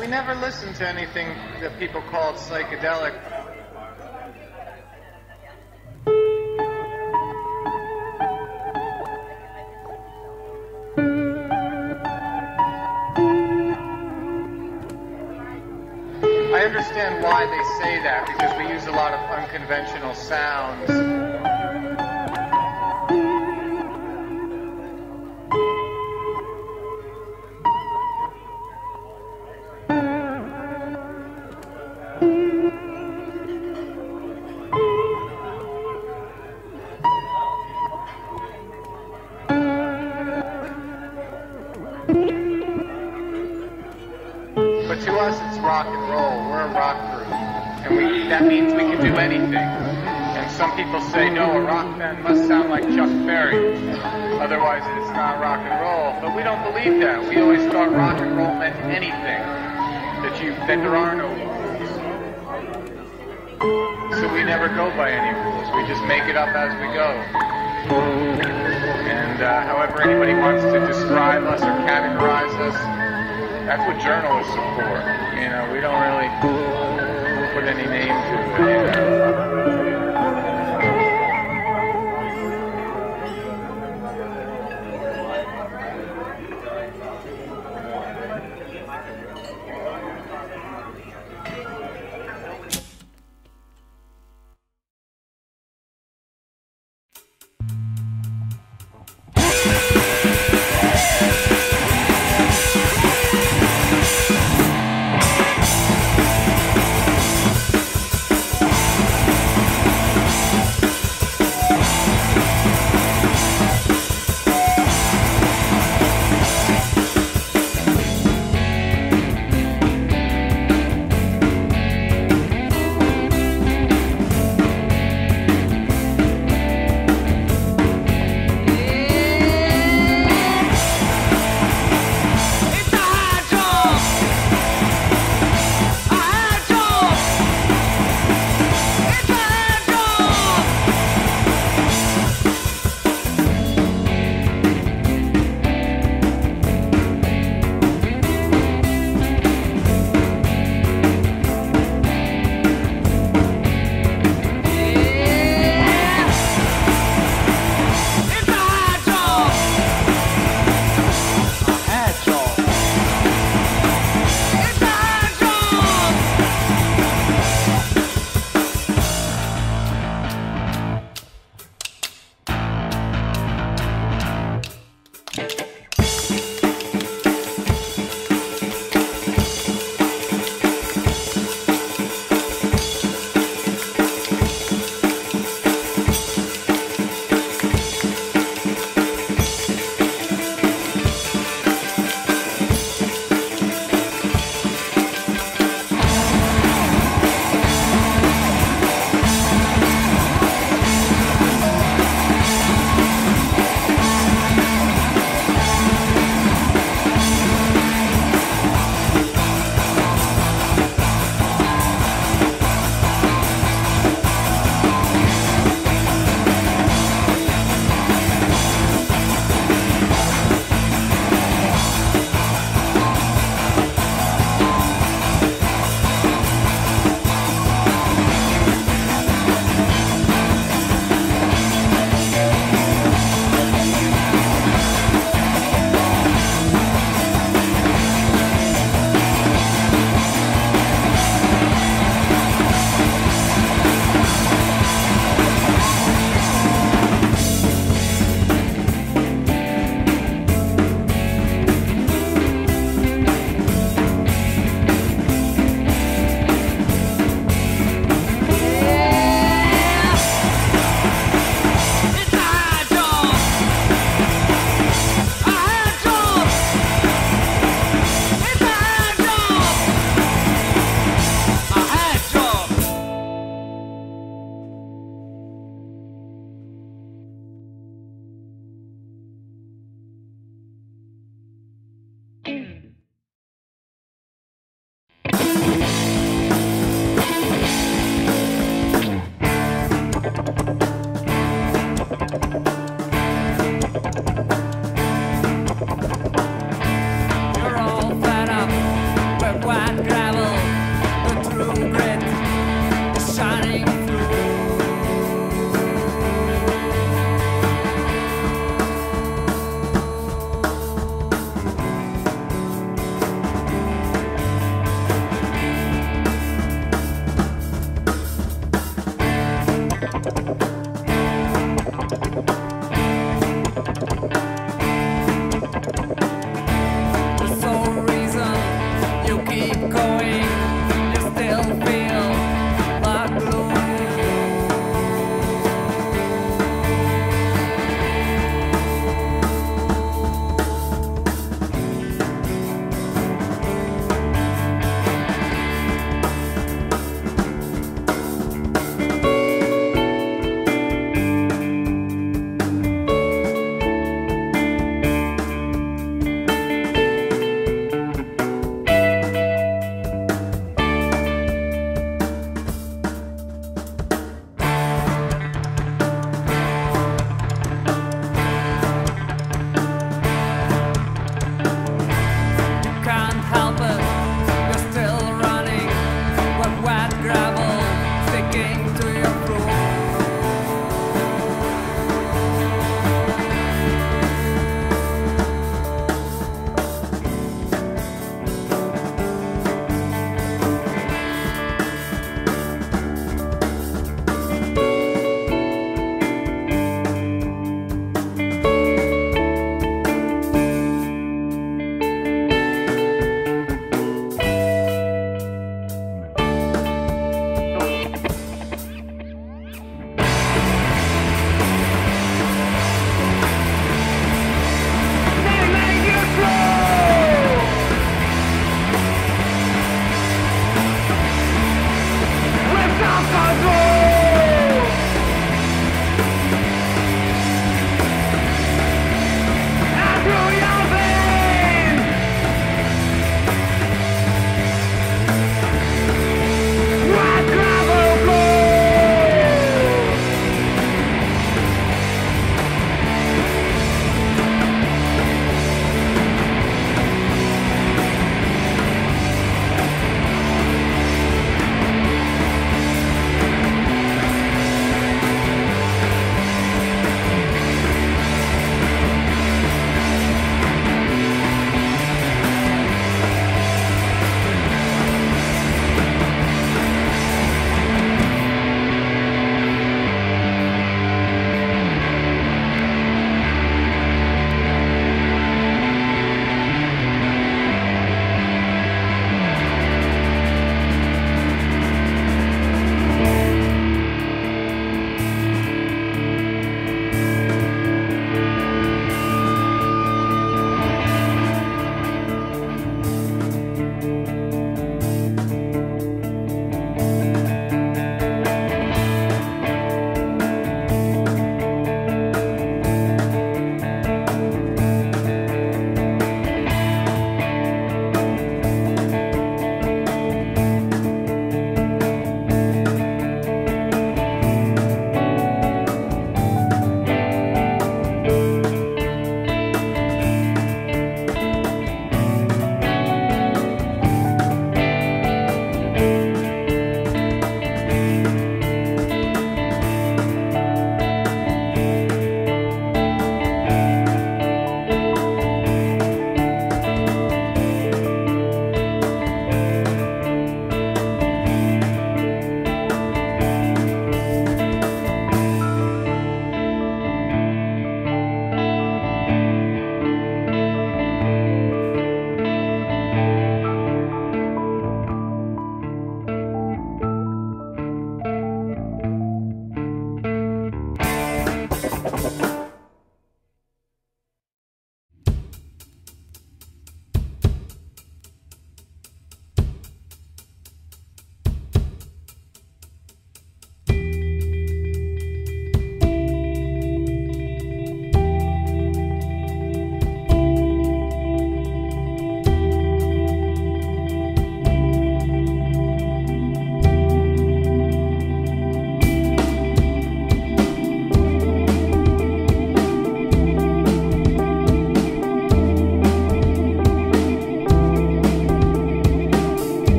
We never listened to anything that people called psychedelic. I understand why they say that because we use a lot of unconventional sounds. Some people say, no, a rock band must sound like Chuck Berry, otherwise it's not rock and roll. But we don't believe that. We always thought rock and roll meant anything. That you that there are no rules. So we never go by any rules. We just make it up as we go. And uh, however anybody wants to describe us or categorize us, that's what journalists are for. You know, we don't really put any name to it.